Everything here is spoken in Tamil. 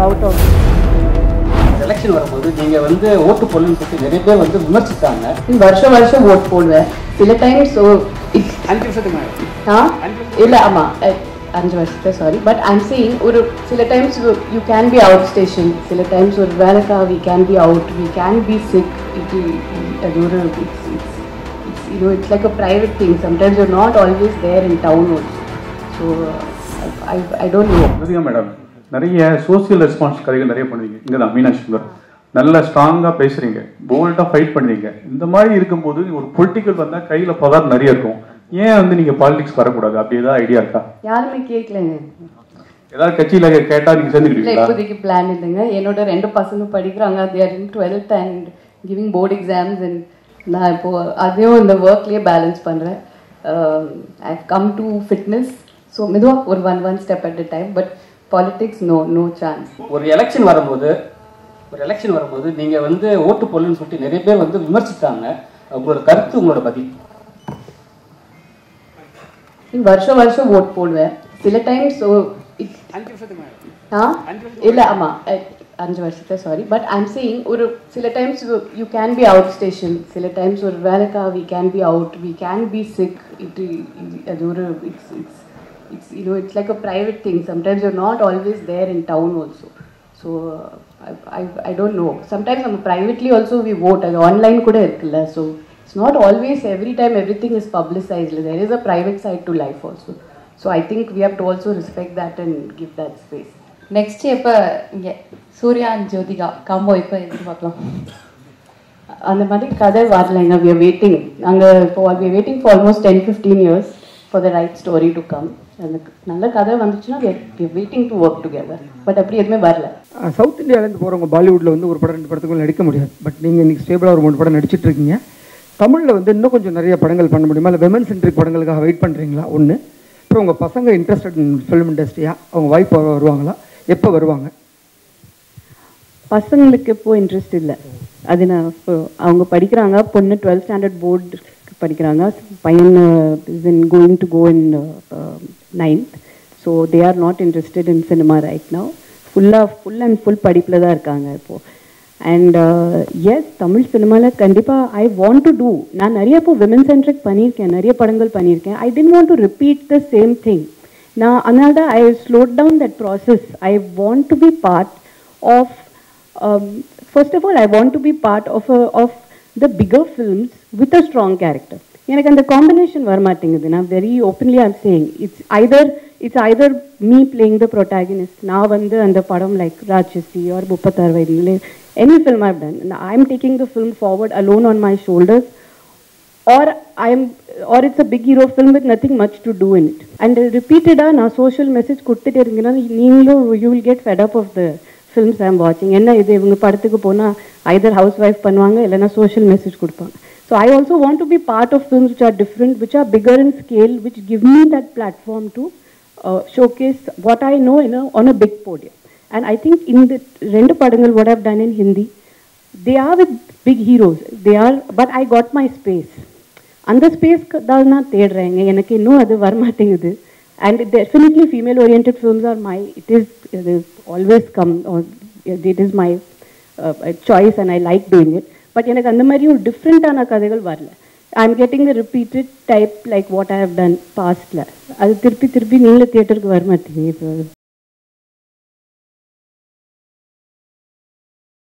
அவுட் ஆஃப் எலெக்ஷன் வரும்போது நீங்க வந்து ஓட்டு போடலன்னு சொல்லிட்டு நிறைய பேர் வந்து விமர்சித்தாங்க வருஷம் வருஷம் ஓட் போடுவேன் சில டைம்ஸ் அஞ்சு வருஷத்துக்கு ஆ? இல்ல ஆமா. அஹ், அஞ்சு வருஷத்தை சாரி பட் ஐம் சீயிங் ஒரு சில times you can be out station சில டைம்ஸ் ஒரு வேலைக்கா we can be out we can be sick இது அது ஒரு it's it's it's you it's like a private thing sometimes you're not always there in town also so I I don't know madam நிறைய சோசியல் ரெஸ்பான்ஸ் கதைகள் நிறைய பண்ணுவீங்க. இங்கே தான் மீனாட்சி சுந்தர். நல்லா ஸ்ட்ராங்காக பேசுறீங்க. போல்டாக ஃபைட் பண்ணுறீங்க இந்த மாதிரி இருக்கும்போது ஒரு பொலிட்டிக்கல் வந்தால் கையில் பதார் நிறைய இருக்கும். ஏன் வந்து நீங்கள் பாலிடிக்ஸ் வரக்கூடாது? அப்படி ஏதாவது ஐடியா இருக்கா? யாருமே கேட்கலங்க ஏதாவது கட்சியில் கேட்டால் நீங்கள் இல்லை சேர்ந்துக்கிட்டீங்களா இப்போதைக்கு பிளான் இல்லைங்க. என்னோட ரெண்டு பசங்க படிக்கிறாங்க. They're in twelfth and giving board exams and நான் இப்போ அதையும் இந்த ஒர்க்லேயே பேலன்ஸ் பண்ணுறேன் I come to fitness so மெதுவாக ஒரு one one step at a time but politics no no chance ஒரு எலெக்ஷன் வரும்போது ஒரு எலெக்ஷன் வரும்போது நீங்க வந்து ஓட்டு போடலன்னு சொல்லிட்டு நிறைய பேர் வந்து விமர்சித்தாங்க உங்களோட கருத்து உங்களோட பதில். வருஷம் வருஷம் ஓட் போடுவேன் சில டைம்ஸ் இல்லை ஆமாம் அஞ்சு வருஷத்தை சாரி பட் ஐம் சீயிங் ஒரு சில times you can be out station சில டைம்ஸ் ஒரு வேலைக்கா we can be out we can be sick இது அது ஒரு it's it's it's you it's like a private thing sometimes you're not always there in town also so I I don't know sometimes நம்ம ப்ரைவேட்லி ஆல்சோ வி ஓட் அது ஆன்லைன் கூட இருக்குல்ல so it's not always every time everything is publicised there is a private side to life also so I think we have to also respect that and give that space next எப்போ இங்கே சூர்யா அண்ட் ஜோதிகா காம்போ எப்போ எதிர்பார்க்கலாம் அந்த மாதிரி கதை வரலைங்க வி ஆர் வெயிட்டிங் நாங்கள் இப்போ we are waiting for almost ten fifteen years for the right story to come அந்த நல்ல கதை வந்துச்சுன்னா waiting to work together but அப்படி எதுவுமே வரல. சவுத் இந்தியாவிலேருந்து போகிறவங்க பாலிவுட்டில் வந்து ஒரு படம் ரெண்டு படத்துக்கு நடிக்க முடியாது. பட் நீங்கள் இன்னைக்கு ஸ்டேபிளாக ஒரு மூணு படம் நடிச்சிட்டு இருக்கீங்க தமிழில் வந்து இன்னும் கொஞ்சம் நிறைய படங்கள் பண்ண முடியுமா? இல்லை விமன் சென்ட்ரிக் படங்களுக்காக வெயிட் பண்ணுறீங்களா ஒன்று அப்புறம் உங்கள் பசங்க இன்ட்ரெஸ்டட் இன் ஃபிலிம் இண்டஸ்ட்ரியா அவங்க ஒய்ஃப் வருவாங்களா? எப்போ வருவாங்க? பசங்களுக்கு இப்போ இன்ட்ரெஸ்ட் இல்லை. அது நான் இப்போ அவங்க படிக்கிறாங்க பொண்ணு டுவெல்த் ஸ்டாண்டர்ட் போர்டு படிக்கிறாங்க. பையன் is in going to go in ninth so they are not interested in cinema right now ஃபுல்லாக ஃபுல் அண்ட் ஃபுல் படிப்பில் தான் இருக்காங்க இப்போது அண்ட் எஸ் தமிழ் சினிமாவில் கண்டிப்பாக ஐ வாண்ட் டு டூ நான் நிறைய இப்போ விமன் சென்ட்ரிக் பண்ணியிருக்கேன். நிறைய படங்கள் பண்ணியிருக்கேன். I tend want to repeat the same thing நான் அதனால தான் I slowed down that process I want to be part of first of all I want to be part of of the bigger films with a strong character எனக்கு அந்த காம்பினேஷன் வரமாட்டேங்குது. நான் very openly I'm saying it's either it's either me playing the protagonist நான் வந்து அந்த படம் லைக் ராட்சசி ஆர் முப்பத்தாறு வயதிலே any film I've done I am taking the film forward alone on my shoulders or I am or it's a big hero film with nothing much to do in it and ரிப்பீட்டடாக நான் சோஷியல் மெசேஜ் கொடுத்துட்டே இருந்தீங்கன்னா நீங்களும் you get get fed up of the films I'm வாட்சிங் என்ன இது இவங்க படத்துக்கு போனால் ஐதர் ஹவுஸ் ஒய்ஃப் பண்ணுவாங்க இல்லைன்னா சோஷியல் மெசேஜ் கொடுப்பாங்க. So I also want to be part of films which are different, which are bigger in scale, which give me that platform to uh, showcase what I know in a, on a big podium. And I think in the ரெண்டு படங்கள் what I've done in Hindi, they are with big heroes. They are, but I got my space. அந்த ஸ்பேஸ்க்கு தான் நான் தேடுறேங்க எனக்கு இன்னும் அது வரமாட்டேங்குது and definitely female oriented films are my it is it is always come it is my choice and I like doing it But எனக்கு அந்த மாதிரியும் டிஃப்ரெண்ட்டான கதைகள் வரல. I am getting the repeated type like what I have done past அது திருப்பி திருப்பி நீங்களே தியேட்டருக்கு வரமாட்டீங்க இப்போ.